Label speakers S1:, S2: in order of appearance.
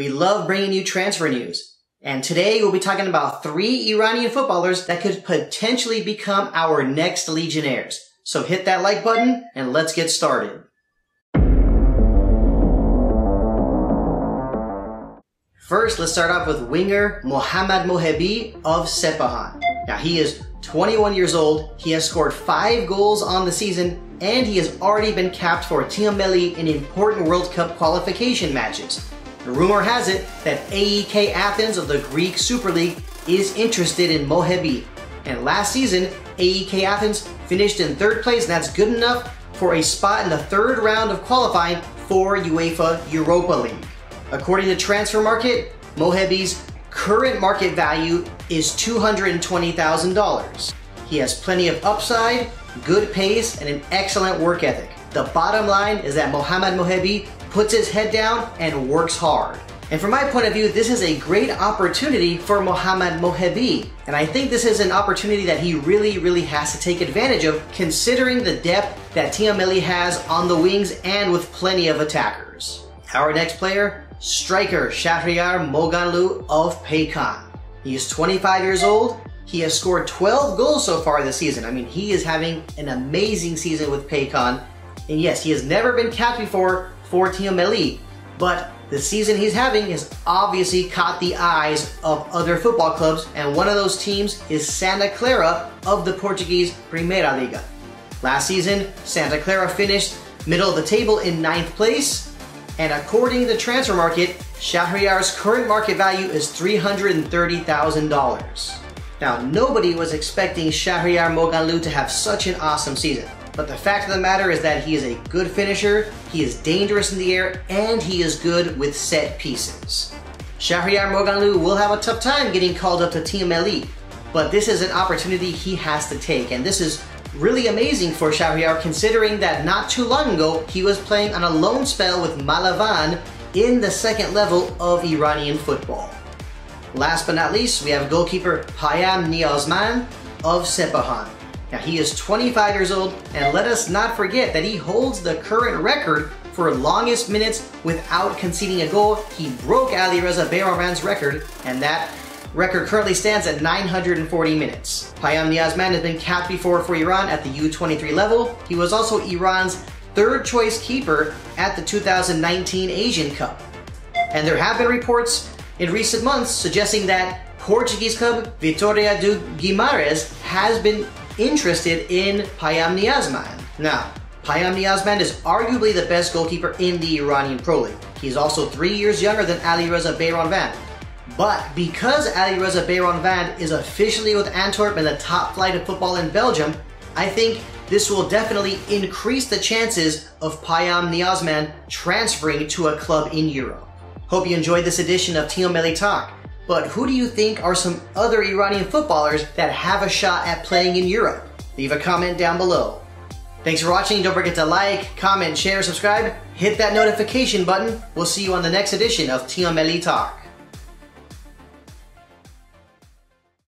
S1: We love bringing you transfer news. And today we'll be talking about three Iranian footballers that could potentially become our next Legionnaires. So hit that like button and let's get started. First, let's start off with winger Mohammad Mohebi of Sepahan. Now he is 21 years old, he has scored 5 goals on the season, and he has already been capped for Team Melli in important World Cup qualification matches. The rumor has it that AEK Athens of the Greek Super League is interested in Mohebi. And last season, AEK Athens finished in third place, and that's good enough for a spot in the third round of qualifying for UEFA Europa League. According to Transfermarkt, Mohebi's current market value is $220,000. He has plenty of upside, good pace, and an excellent work ethic. The bottom line is that Mohammad Mohebi puts his head down and works hard. And from my point of view, this is a great opportunity for Mohammad Mohebi. And I think this is an opportunity that he really, really has to take advantage of, considering the depth that Team Melli has on the wings and with plenty of attackers. Our next player, striker Shahriar Moghanlou of PEYKAN. He is 25 years old. He has scored 12 goals so far this season. I mean, he is having an amazing season with PEYKAN. And yes, he has never been capped before for Team but the season he's having has obviously caught the eyes of other football clubs, and one of those teams is Santa Clara of the Portuguese Primeira Liga. Last season, Santa Clara finished middle of the table in ninth place, and according to the Transfermarkt, Shahriar's current market value is $330,000. Now, nobody was expecting Shahriar Moghanlou to have such an awesome season. But the fact of the matter is that he is a good finisher, he is dangerous in the air, and he is good with set pieces. Shahriar Moghanlou will have a tough time getting called up to Team Melli, but this is an opportunity he has to take, and this is really amazing for Shahriar considering that not too long ago he was playing on a loan spell with Malavan in the second level of Iranian football. Last but not least, we have goalkeeper Payam Niazmand of Sepahan. Now he is 25 years old, and let us not forget that he holds the current record for longest minutes without conceding a goal. He broke Ali Reza Beiranvand's record, and that record currently stands at 940 minutes. Payam Niazmand has been capped before for Iran at the U23 level. He was also Iran's third choice keeper at the 2019 Asian Cup. And there have been reports in recent months suggesting that Portuguese club Vitória do Guimarães has been interested in Payam Niazmand. Now, Payam Niazmand is arguably the best goalkeeper in the Iranian Pro League. He is also three years younger than Ali Reza Beiranvand. But because Ali Reza Beiranvand is officially with Antwerp in the top flight of football in Belgium, I think this will definitely increase the chances of Payam Niazmand transferring to a club in Europe. Hope you enjoyed this edition of Team Melli Talk. But who do you think are some other Iranian footballers that have a shot at playing in Europe? Leave a comment down below. Thanks for watching. Don't forget to like, comment, share, subscribe. Hit that notification button. We'll see you on the next edition of Team Melli Talk.